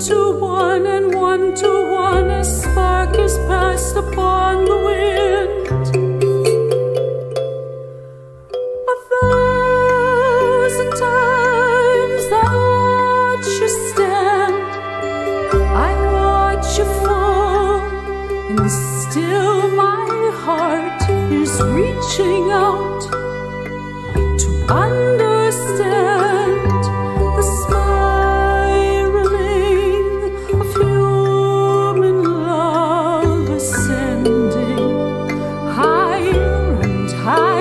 to one and one to one, a spark is passed upon the wind. A thousand times I watch you stand, I watch you fall, and still my heart is reaching out to